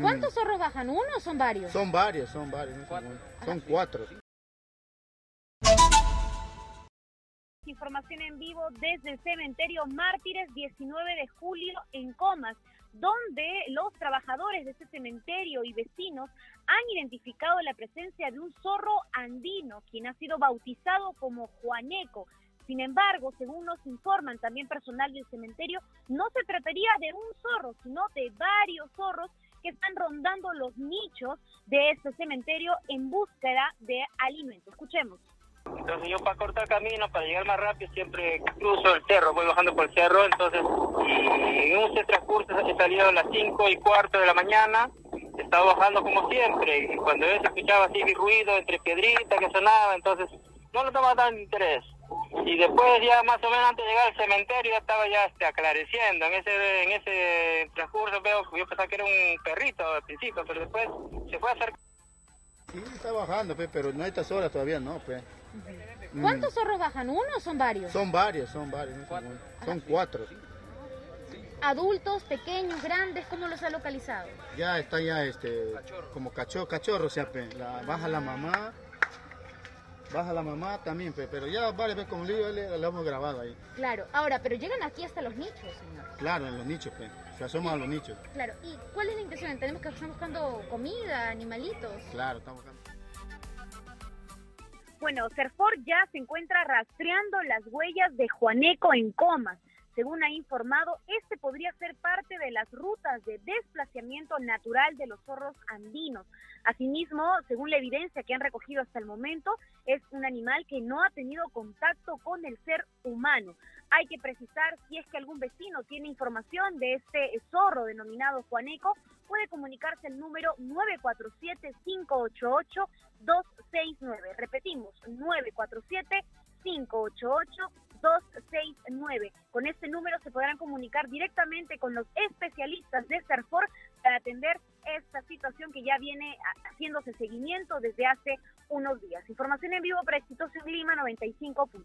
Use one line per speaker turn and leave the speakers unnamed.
¿Cuántos zorros bajan? ¿Uno o son varios?
Son varios, son varios. no son uno. Son cuatro.
Información en vivo desde el cementerio Mártires 19 de julio en Comas, donde los trabajadores de este cementerio y vecinos han identificado la presencia de un zorro andino, quien ha sido bautizado como Juaneco. Sin embargo, según nos informan también personal del cementerio, no se trataría de un zorro, sino de varios zorros que están rondando los nichos de este cementerio en búsqueda de alimento. Escuchemos.
Entonces yo para cortar camino, para llegar más rápido, siempre cruzo el cerro, voy bajando por el cerro, entonces en un transcurso he salido a las 5 y cuarto de la mañana, he estado bajando como siempre, y cuando yo escuchaba así ruido entre piedritas que sonaba, entonces no le tomaba tanto interés. Y después ya más o menos antes de llegar al cementerio ya estaba ya este, aclareciendo, en ese en ese transcurso veo, yo pensaba que era un perrito al principio, pero después se fue a acercar.
Sí, está bajando, pe, pero no a estas horas todavía no, pe.
¿Cuántos zorros bajan? ¿Uno o son varios?
Son varios, son varios. no son uno. Son cuatro.
Adultos, pequeños, grandes, ¿cómo los ha localizado?
Ya está ya este como cachorro, cachorro, o sea, pe, la, baja la mamá, baja la mamá también, pe, pero ya varias veces como le digo, le- lo hemos grabado ahí.
Claro, ahora, pero llegan aquí hasta los nichos, señor.
Claro, en los nichos, pe. se asoman a los nichos.
Claro, ¿y cuál es la intención? ¿Entendemos que están buscando comida, animalitos?
Claro, estamos buscando.
Bueno, Serfor ya se encuentra rastreando las huellas de Juaneco en comas. Según ha informado, este podría ser parte de las rutas de desplazamiento natural de los zorros andinos. Asimismo, según la evidencia que han recogido hasta el momento, es un animal que no ha tenido contacto con el ser humano. Hay que precisar si es que algún vecino tiene información de este zorro denominado Juaneco, puede comunicarse al número 947-588-269. Repetimos, 947-588-269. Con este número se podrán comunicar directamente con los especialistas de Serfor para atender esta situación que ya viene haciéndose seguimiento desde hace unos días. Información en vivo para Exitoso en Lima 95.5.